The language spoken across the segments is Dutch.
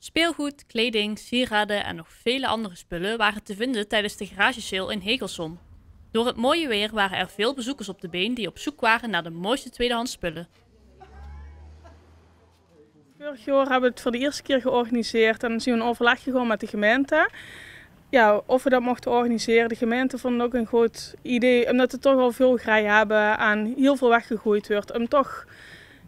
Speelgoed, kleding, sieraden en nog vele andere spullen waren te vinden tijdens de garagesale in Hegelsom. Door het mooie weer waren er veel bezoekers op de been die op zoek waren naar de mooiste tweedehands spullen. Vorig jaar hebben we het voor de eerste keer georganiseerd en dan zien we een overleg gegaan met de gemeente. Ja, of we dat mochten organiseren. De gemeente vond het ook een goed idee, omdat we toch al veel grij hebben en heel veel weggegooid wordt. Om toch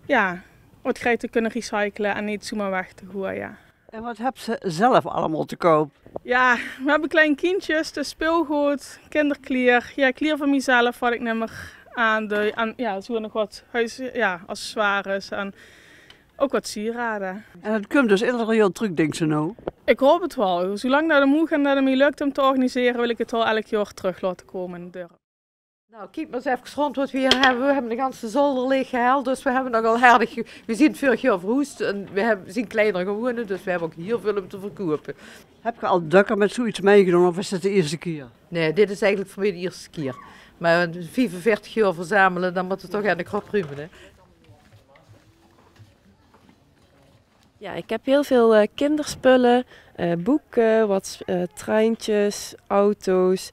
ja, wat grij te kunnen recyclen en niet zomaar weg te gooien. En wat heb ze zelf allemaal te koop? Ja, we hebben kleine kindjes, dus speelgoed, kinderkleer. Ja, kleer van mezelf wat ik nummer aan de, aan, ja, zo nog wat huis, ja, accessoires en ook wat sieraden. En het komt dus iedere jaar terug, denk ze nou. Ik hoop het wel. Zolang dat het moe en dat het me lukt om te organiseren, wil ik het wel elk jaar terug laten komen in de deur. Nou, kijk maar eens even rond wat we hier hebben. We hebben de ganse zolder leeg gehaald, dus we hebben nogal herdig... We zien het vorig jaar verwoest en we hebben, zien kleiner geworden, dus we hebben ook heel veel om te verkopen. Heb je al dukker met zoiets meegenomen of is het de eerste keer? Nee, dit is eigenlijk voor mij de eerste keer. Maar 45 jaar verzamelen, dan moet het toch aan de krop ruimen, hè. Ja, ik heb heel veel uh, kinderspullen, uh, boeken, wat uh, treintjes, auto's,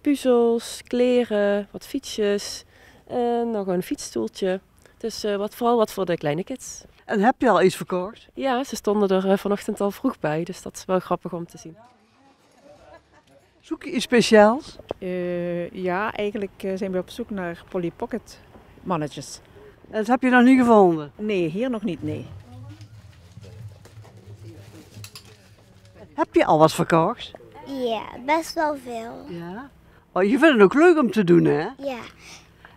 puzzels, kleren, wat fietsjes en nog een fietsstoeltje. Dus wat, vooral wat voor de kleine kids. En heb je al iets verkocht? Ja, ze stonden er vanochtend al vroeg bij, dus dat is wel grappig om te zien. Zoek je iets speciaals? ja, eigenlijk zijn we op zoek naar Polly Pocket mannetjes. En dat heb je nog niet gevonden? Nee, hier nog niet, nee. Heb je al wat verkocht? Ja, best wel veel. Ja? Oh, je vindt het ook leuk om te doen, hè? Ja.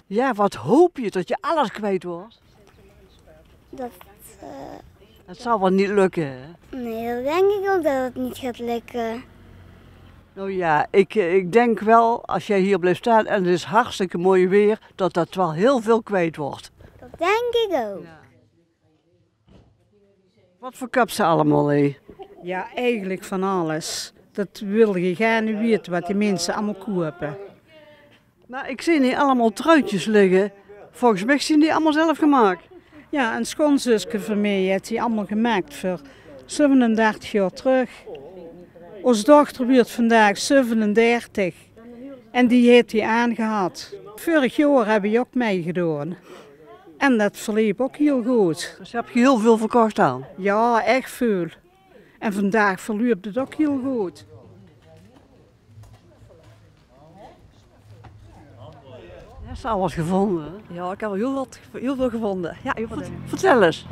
Ja, wat hoop je dat je alles kwijt wordt? Dat, uh... dat zal wel niet lukken, hè? Nee, dat denk ik ook dat het niet gaat lukken. Nou ja, ik, ik denk wel, als jij hier blijft staan en het is hartstikke mooi weer, dat dat wel heel veel kwijt wordt. Dat denk ik ook. Ja. Wat verkapt ze allemaal, hé? Ja, eigenlijk van alles. Dat wil je gaan weten wat die mensen allemaal kopen. Maar ik zie niet allemaal truitjes liggen. Volgens mij zijn die allemaal zelf gemaakt. Ja, een schoonzusje van mij heeft die allemaal gemaakt voor 37 jaar terug. Onze dochter wordt vandaag 37 en die heeft hij aangehad. Vorig jaar heb je ook meegedaan. En dat verliep ook heel goed. Dus heb je heel veel verkocht aan? Ja, echt veel. En vandaag verliep het ook heel goed. Heb je al wat gevonden? Ja, ik heb al heel, wat, heel veel gevonden. Ja, heel veel Vertel eens.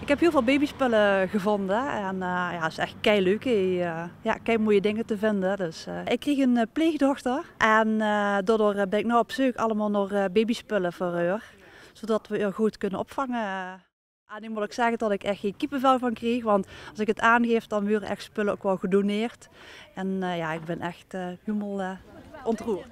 Ik heb heel veel babyspullen gevonden en uh, ja, het is echt kei leuk. Uh, ja, kei mooie dingen te vinden. Dus, uh, ik kreeg een pleegdochter en daardoor ben ik nu op zoek allemaal naar babyspullen voor haar. Zodat we haar goed kunnen opvangen. En nu moet ik zeggen dat ik echt geen kippenvel van kreeg, want als ik het aangeef, dan worden echt spullen ook wel gedoneerd. En ja, ik ben echt helemaal ontroerd.